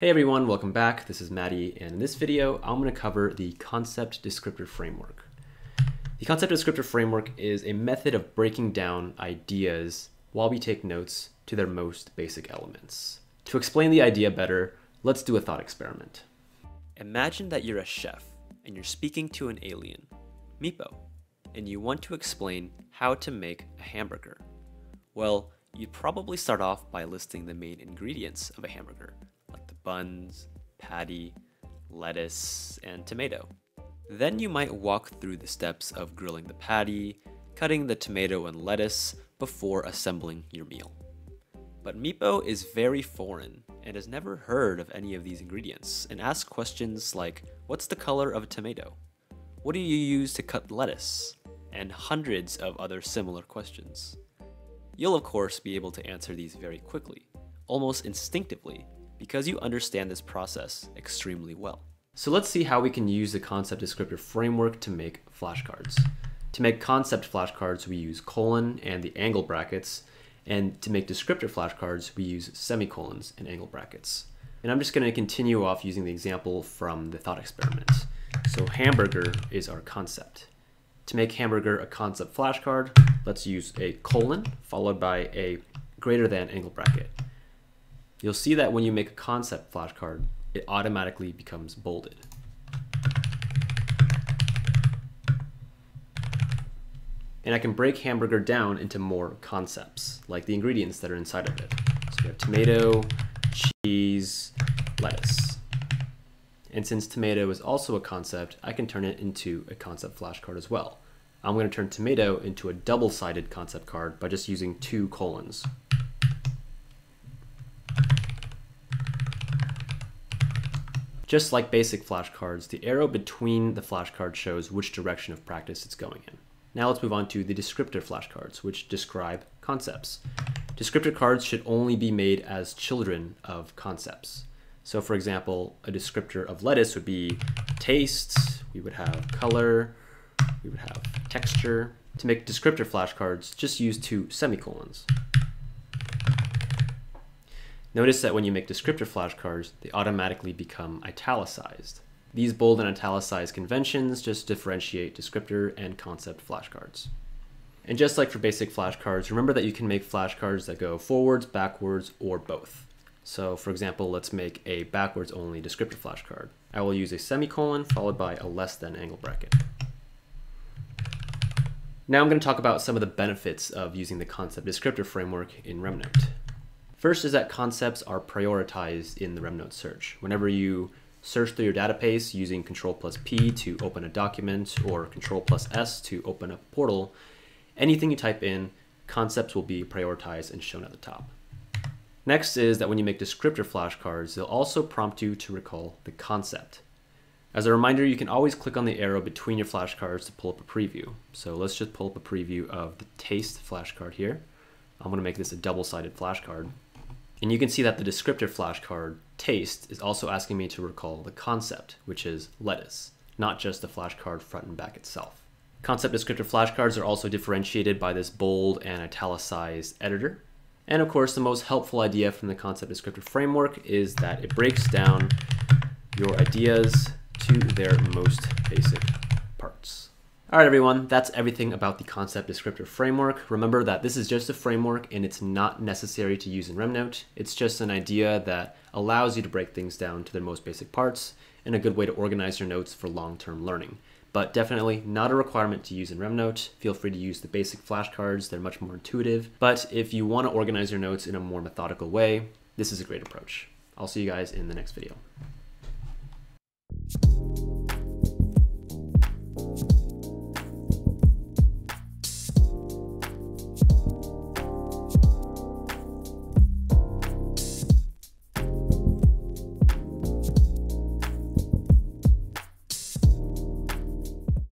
Hey everyone, welcome back. This is Maddie, and in this video, I'm going to cover the concept descriptor framework. The concept descriptor framework is a method of breaking down ideas while we take notes to their most basic elements. To explain the idea better, let's do a thought experiment. Imagine that you're a chef and you're speaking to an alien, Meepo, and you want to explain how to make a hamburger. Well, you'd probably start off by listing the main ingredients of a hamburger buns, patty, lettuce, and tomato. Then you might walk through the steps of grilling the patty, cutting the tomato and lettuce before assembling your meal. But Meepo is very foreign and has never heard of any of these ingredients and asks questions like, what's the color of a tomato? What do you use to cut lettuce? And hundreds of other similar questions. You'll of course be able to answer these very quickly, almost instinctively, because you understand this process extremely well. So let's see how we can use the concept descriptor framework to make flashcards. To make concept flashcards, we use colon and the angle brackets, and to make descriptor flashcards, we use semicolons and angle brackets. And I'm just going to continue off using the example from the thought experiment. So hamburger is our concept. To make hamburger a concept flashcard, let's use a colon followed by a greater than angle bracket. You'll see that when you make a concept flashcard, it automatically becomes bolded. And I can break hamburger down into more concepts, like the ingredients that are inside of it. So we have tomato, cheese, lettuce. And since tomato is also a concept, I can turn it into a concept flashcard as well. I'm going to turn tomato into a double-sided concept card by just using two colons. Just like basic flashcards, the arrow between the flashcard shows which direction of practice it's going in. Now let's move on to the descriptor flashcards, which describe concepts. Descriptor cards should only be made as children of concepts. So for example, a descriptor of lettuce would be taste, we would have color, we would have texture. To make descriptor flashcards, just use two semicolons. Notice that when you make descriptor flashcards, they automatically become italicized. These bold and italicized conventions just differentiate descriptor and concept flashcards. And just like for basic flashcards, remember that you can make flashcards that go forwards, backwards, or both. So for example, let's make a backwards only descriptor flashcard. I will use a semicolon followed by a less than angle bracket. Now I'm going to talk about some of the benefits of using the concept descriptor framework in RemNote. First is that concepts are prioritized in the RemNote search. Whenever you search through your database using Control plus P to open a document or Control plus S to open a portal, anything you type in, concepts will be prioritized and shown at the top. Next is that when you make descriptor flashcards, they'll also prompt you to recall the concept. As a reminder, you can always click on the arrow between your flashcards to pull up a preview. So let's just pull up a preview of the taste flashcard here. I'm gonna make this a double-sided flashcard. And you can see that the descriptive flashcard, taste, is also asking me to recall the concept, which is lettuce, not just the flashcard front and back itself. Concept descriptive flashcards are also differentiated by this bold and italicized editor. And of course, the most helpful idea from the concept descriptive framework is that it breaks down your ideas to their most basic parts. All right, everyone, that's everything about the concept descriptor framework. Remember that this is just a framework and it's not necessary to use in RemNote. It's just an idea that allows you to break things down to their most basic parts and a good way to organize your notes for long-term learning. But definitely not a requirement to use in RemNote. Feel free to use the basic flashcards, they're much more intuitive. But if you want to organize your notes in a more methodical way, this is a great approach. I'll see you guys in the next video.